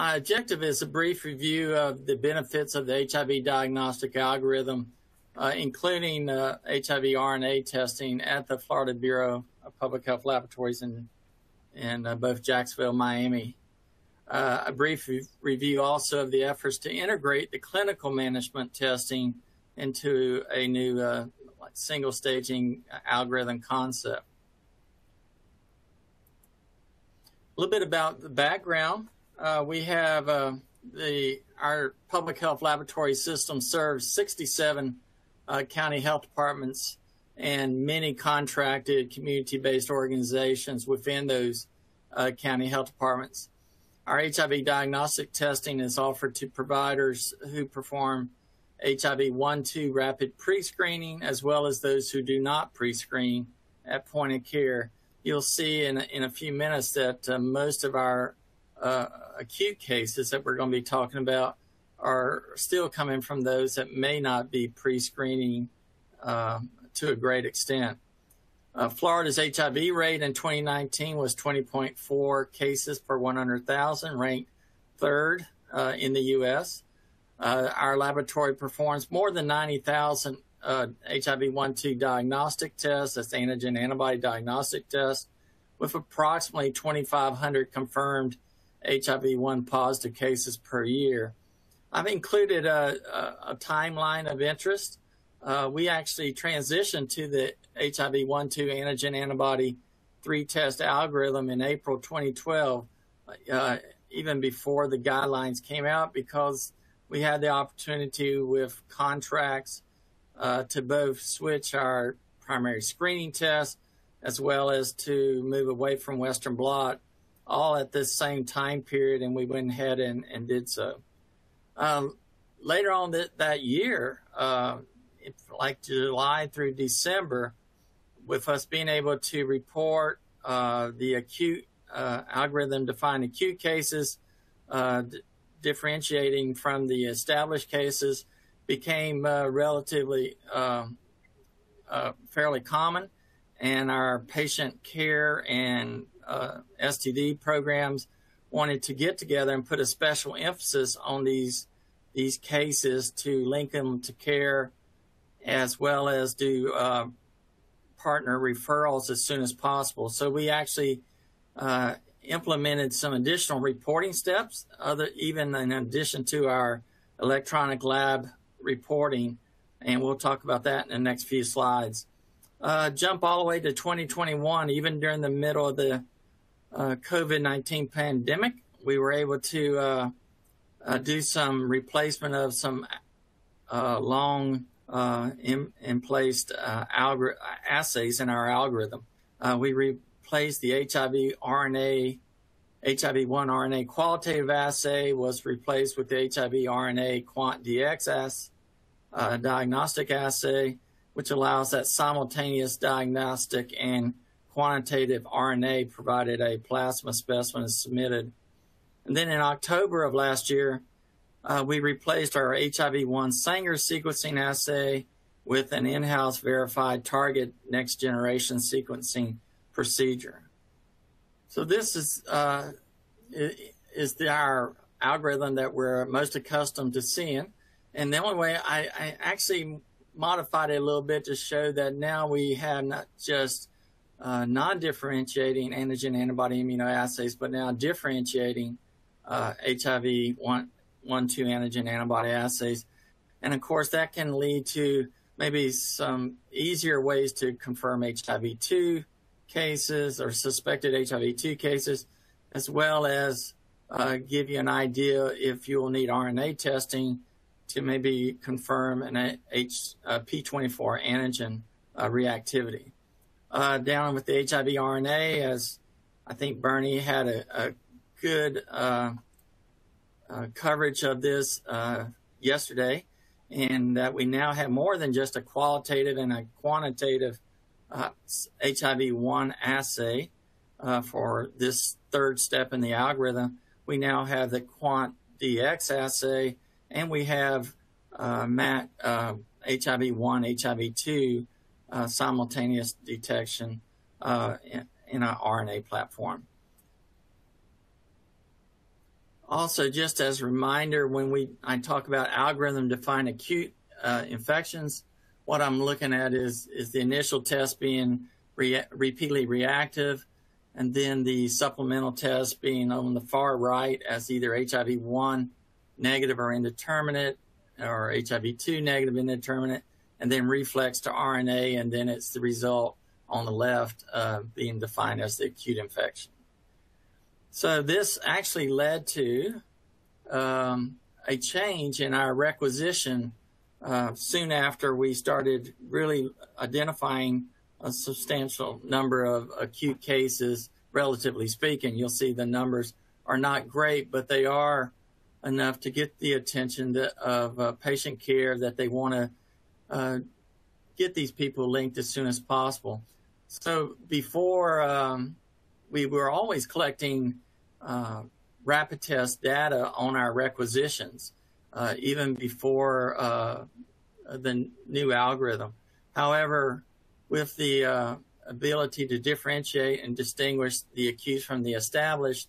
my objective is a brief review of the benefits of the HIV diagnostic algorithm, uh, including uh, HIV RNA testing at the Florida Bureau of Public Health Laboratories in, in uh, both Jacksonville Miami. Uh, a brief re- review also of the efforts to integrate the clinical management testing into a new uh, single staging algorithm concept. A little bit about the background. Uh, we have uh, the our public health laboratory system serves 67 uh, county health departments and many contracted community-based organizations within those uh, county health departments. Our HIV diagnostic testing is offered to providers who perform HIV 1 2 rapid pre screening, as well as those who do not pre screen at point of care. You'll see in, in a few minutes that uh, most of our uh, acute cases that we're going to be talking about are still coming from those that may not be pre screening uh, to a great extent. Uh, Florida's HIV rate in 2019 was 20.4 cases per 100,000, ranked third uh, in the U.S. Uh, our laboratory performs more than 90,000 uh, HIV 1 2 diagnostic tests, that's antigen antibody diagnostic tests, with approximately 2,500 confirmed HIV 1 positive cases per year. I've included a, a, a timeline of interest. Uh, we actually transitioned to the HIV 1 2 antigen antibody three test algorithm in April 2012, uh, even before the guidelines came out, because we had the opportunity with contracts uh, to both switch our primary screening test as well as to move away from Western blot all at the same time period, and we went ahead and, and did so. Um, later on that, that year, uh, like July through December, with us being able to report uh, the acute uh, algorithm defined acute cases, uh, differentiating from the established cases became uh, relatively um, uh, fairly common, and our patient care and uh, STD programs wanted to get together and put a special emphasis on these these cases to link them to care, as well as do uh, partner referrals as soon as possible. So we actually uh, implemented some additional reporting steps, other even in addition to our electronic lab reporting, and we'll talk about that in the next few slides. Uh, jump all the way to 2021, even during the middle of the uh, COVID 19 pandemic, we were able to uh, uh do some replacement of some uh, long uh, in, in placed algor- assays in our algorithm. we replaced the HIV RNA, HIV1 RNA qualitative assay was replaced with the HIV RNA Quant DX uh, diagnostic assay, which allows that simultaneous diagnostic and quantitative RNA provided a plasma specimen is submitted. And then in October of last year, uh, we replaced our HIV1 Sanger sequencing assay with an in-house verified target next generation sequencing procedure. So this is uh, is the, our algorithm that we're most accustomed to seeing. And the only way I, I actually modified it a little bit to show that now we have not just uh, non-differentiating antigen antibody immunoassays, but now differentiating uh, HIV one, one, two antigen antibody assays. And of course, that can lead to maybe some easier ways to confirm HIV2 cases or suspected HIV 2 cases, as well as uh, give you an idea if you will need RNA testing to maybe confirm an H, uh, P24 antigen uh, reactivity. Uh, down with the HIV RNA, as I think Bernie had a, a good uh, uh, coverage of this yesterday, and that we now have more than just a qualitative and a quantitative uh, HIV1 assay uh, for this third step in the algorithm. We now have the Quant DX assay, and we have uh, MAT uh, HIV1, HIV2 uh, simultaneous detection uh, in, in our RNA platform. Also, just as a reminder, when we I talk about algorithm-defined acute uh, infections, what I'm looking at is is the initial test being re- repeatedly reactive, and then the supplemental test being on the far right as either HIV one negative or indeterminate, or HIV two negative indeterminate, and then reflex to RNA, and then it's the result on the left uh, being defined as the acute infection. So this actually led to um, a change in our requisition uh, soon after we started really identifying a substantial number of acute cases, relatively speaking. You'll see the numbers are not great, but they are enough to get the attention that, of uh, patient care that they want to uh, get these people linked as soon as possible. So before um, we were always collecting uh, rapid test data on our requisitions, uh, even before uh, the new algorithm. However, with the uh, ability to differentiate and distinguish the acutes from the established,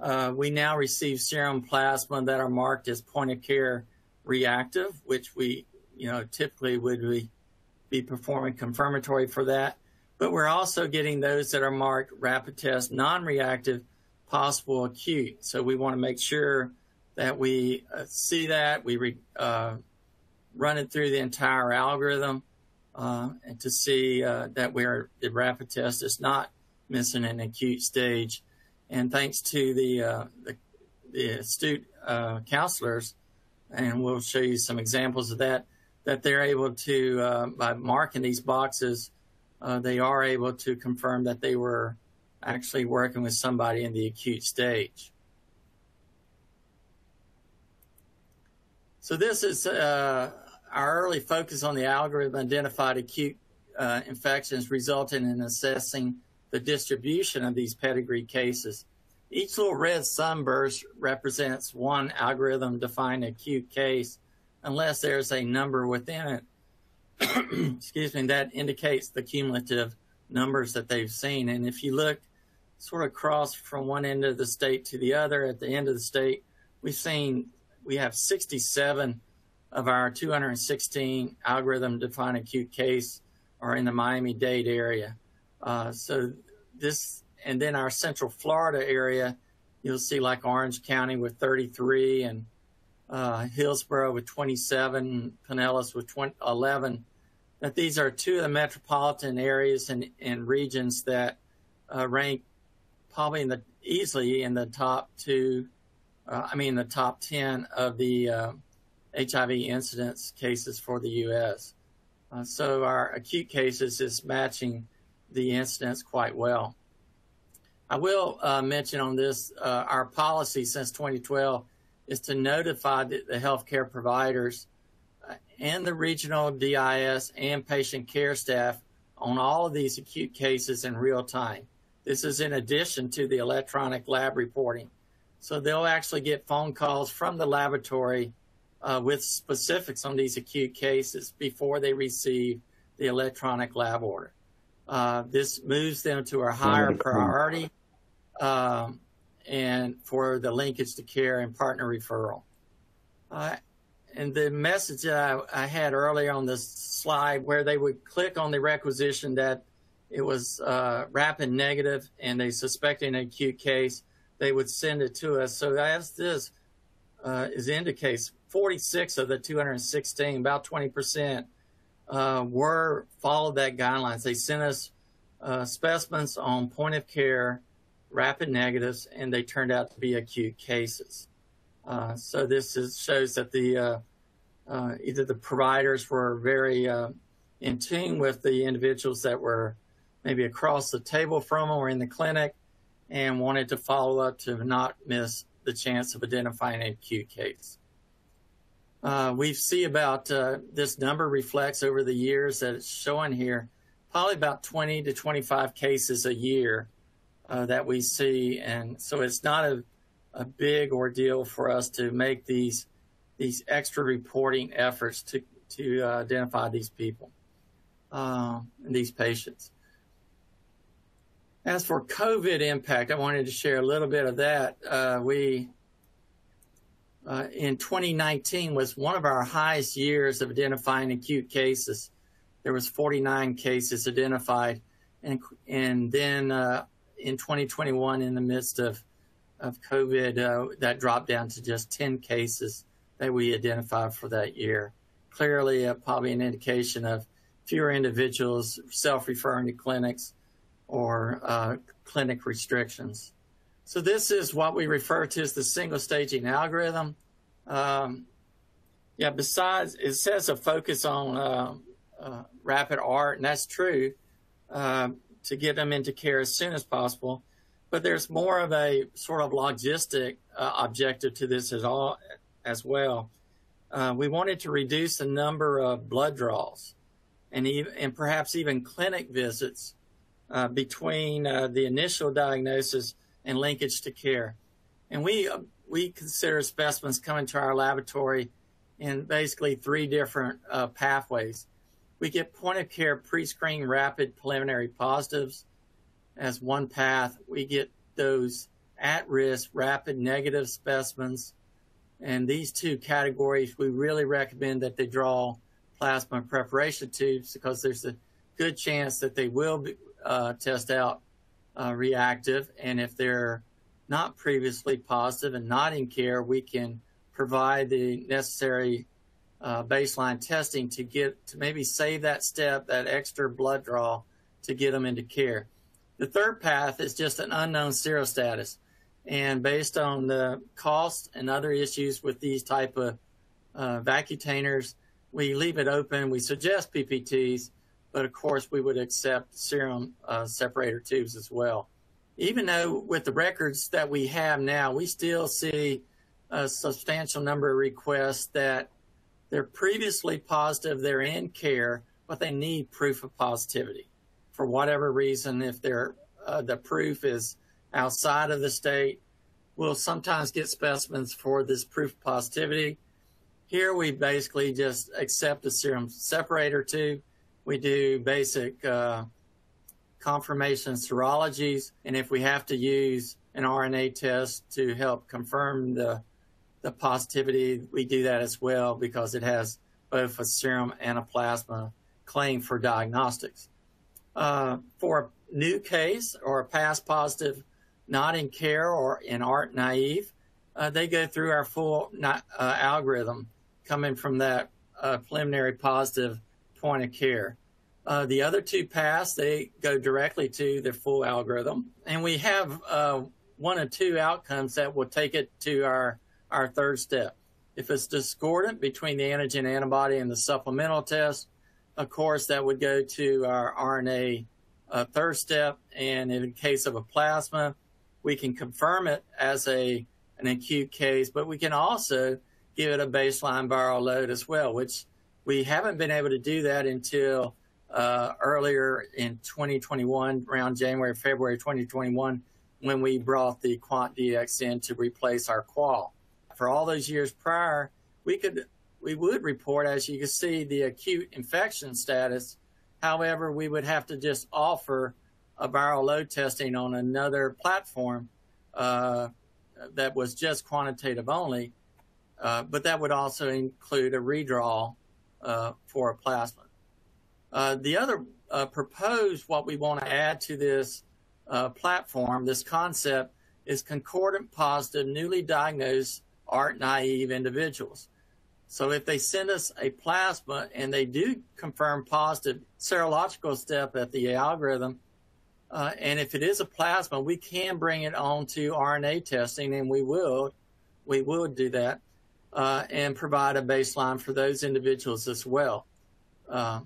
uh, we now receive serum plasma that are marked as point of care reactive, which we, you know, typically would we be performing confirmatory for that but we're also getting those that are marked rapid test non-reactive, possible acute. So we want to make sure that we uh, see that, we re, uh, run it through the entire algorithm uh, and to see uh, that we're, the rapid test is not missing an acute stage. And thanks to the, uh, the, the, astute uh, counselors, and we'll show you some examples of that, that they're able to, by marking these boxes, uh, they are able to confirm that they were actually working with somebody in the acute stage. So this is uh, our early focus on the algorithm identified acute uh, infections resulting in assessing the distribution of these pedigree cases. Each little red sunburst represents one algorithm defined acute case unless there's a number within it excuse me, that indicates the cumulative numbers that they've seen. And if you look sort of across from one end of the state to the other, at the end of the state, we've seen we have 67 of our 216 algorithm defined acute case are in the Miami Dade area. Uh, so this, and then our Central Florida area, you'll see like Orange County with 33 and uh, Hillsborough with 27, Pinellas with 20, 11, that these are two of the metropolitan areas and, and regions that uh, rank probably in the easily in the top two, uh, I mean the top 10 of the uh, HIV incidence cases for the U.S. Uh, so our acute cases is matching the incidence quite well. I will uh, mention on this, uh, our policy since 2012 is to notify the, the healthcare providers uh, and the regional DIS and patient care staff on all of these acute cases in real time. This is in addition to the electronic lab reporting. So they'll actually get phone calls from the laboratory uh, with specifics on these acute cases before they receive the electronic lab order. Uh, this moves them to a higher priority um, and for the linkage to care and partner referral. Uh, and the message that I, I, had earlier on this slide where they would click on the requisition that it was uh, rapid negative and they suspected an acute case, they would send it to us. So as this uh, is indicates, 46 of the 216, about 20%, uh, were followed that guidelines. They sent us uh, specimens on point of care rapid negatives, and they turned out to be acute cases. Uh, so this is, shows that the uh, uh, either the providers were very uh, in tune with the individuals that were maybe across the table from them or in the clinic and wanted to follow up to not miss the chance of identifying an acute case. Uh, we see about uh, this number reflects over the years that it's showing here, probably about 20 to 25 cases a year uh, that we see. And so it's not a, a big ordeal for us to make these these extra reporting efforts to to uh, identify these people uh, and these patients. As for COVID impact, I wanted to share a little bit of that. Uh, we uh, in 2019 was one of our highest years of identifying acute cases. There was 49 cases identified, and and then uh, in 2021, in the midst of of COVID, uh, that dropped down to just 10 cases that we identified for that year. Clearly, uh, probably an indication of fewer individuals self-referring to clinics or uh, clinic restrictions. So this is what we refer to as the single staging algorithm. Um, yeah, besides, it says a focus on uh, uh, rapid ART, and that's true, uh, to get them into care as soon as possible. But there's more of a sort of logistic uh, objective to this as, all, as well. Uh, we wanted to reduce the number of blood draws and, and perhaps even clinic visits uh, between the initial diagnosis and linkage to care. And we uh, we consider specimens coming to our laboratory in basically three different uh, pathways. We get point of care pre-screen rapid preliminary positives as one path. We get those at-risk rapid negative specimens. And these two categories, we really recommend that they draw plasma preparation tubes because there's a good chance that they will be, uh, test out uh, reactive. And if they're not previously positive and not in care, we can provide the necessary uh, baseline testing to get to maybe save that step, that extra blood draw to get them into care. The third path is just an unknown serostatus. And based on the cost and other issues with these type of uh, vacutainers, we leave it open. We suggest PPTs, but of course we would accept serum uh, separator tubes as well. Even though with the records that we have now, we still see a substantial number of requests that they're previously positive, they're in care, but they need proof of positivity for whatever reason. If they're uh, the proof is outside of the state, we'll sometimes get specimens for this proof of positivity. Here we basically just accept a serum separator tube we do basic uh, confirmation serologies, and if we have to use an RNA test to help confirm the the positivity, we do that as well because it has both a serum and a plasma claim for diagnostics. Uh, for a new case or a past positive not in care or in ART naive, uh, they go through our full uh, algorithm coming from that uh, preliminary positive point of care. Uh, the other two paths, they go directly to the full algorithm. And we have uh, one or two outcomes that will take it to our, our third step. If it's discordant between the antigen antibody and the supplemental test, of course, that would go to our RNA uh, third step. And in case of a plasma, we can confirm it as a an acute case, but we can also give it a baseline viral load as well, which we haven't been able to do that until uh, earlier in 2021, around January, February 2021, when we brought the QuantDx in to replace our qual. For all those years prior, we could we would report, as you can see, the acute infection status. However, we would have to just offer a viral load testing on another platform uh, that was just quantitative only, uh, but that would also include a redraw uh, for a plasma. Uh, the other uh, proposed what we want to add to this uh, platform, this concept, is concordant positive, newly diagnosed ART naive individuals. So if they send us a plasma and they do confirm positive serological step at the algorithm, uh, and if it is a plasma, we can bring it on to RNA testing, and we will, we will do that uh, and provide a baseline for those individuals as well. Uh,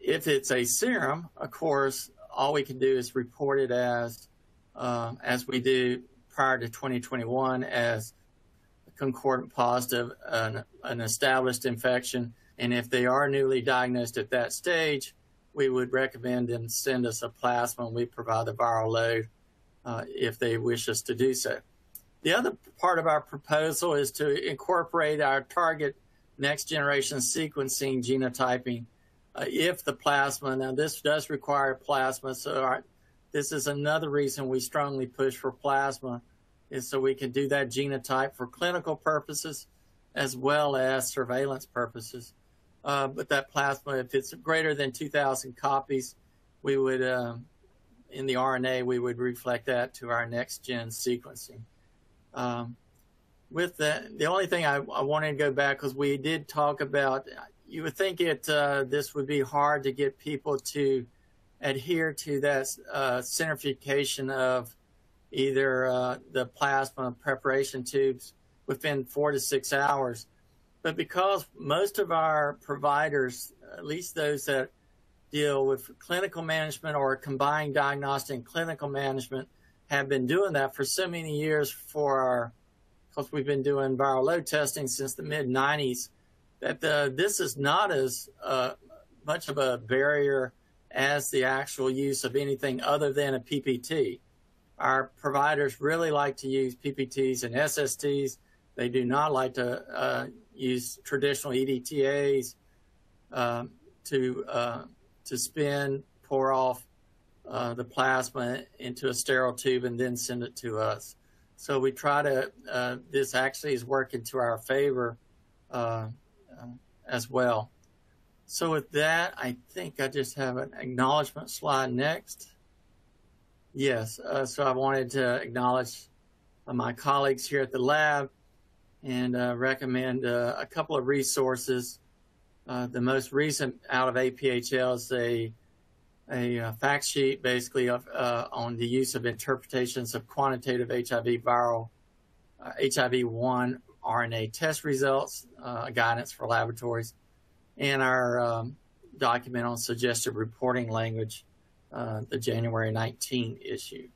if it's a serum, of course, all we can do is report it as, uh, as we do prior to 2021 as concordant positive, an, an established infection. And if they are newly diagnosed at that stage, we would recommend them send us a plasma and we provide the viral load uh, if they wish us to do so. The other part of our proposal is to incorporate our target next generation sequencing genotyping. Uh, if the plasma, now this does require plasma, so our, this is another reason we strongly push for plasma, is so we can do that genotype for clinical purposes as well as surveillance purposes. Uh, but that plasma, if it's greater than 2,000 copies, we would, um, in the RNA, we would reflex that to our next gen sequencing. Um, with that, the only thing I, I wanted to go back because we did talk about, you would think it uh, this would be hard to get people to adhere to that uh, centrifugation of either uh, the plasma preparation tubes within four to six hours. But because most of our providers, at least those that deal with clinical management or combined diagnostic and clinical management, have been doing that for so many years for our, because we've been doing viral load testing since the mid 90s, that the, this is not as uh, much of a barrier as the actual use of anything other than a PPT. Our providers really like to use PPTs and SSTs. They do not like to uh, use traditional EDTAs um, to uh, to spin, pour off uh, the plasma into a sterile tube, and then send it to us. So we try to. Uh, this actually is working to our favor uh, uh, as well. So with that, I think I just have an acknowledgement slide next. Yes, uh, so I wanted to acknowledge uh, my colleagues here at the lab and uh, recommend uh, a couple of resources. Uh, the most recent out of APHL is a, a, uh, fact sheet basically of, on the use of interpretations of quantitative HIV viral HIV-1 RNA test results, guidance for laboratories, and our um, document on suggested reporting language uh, the January 19 issue.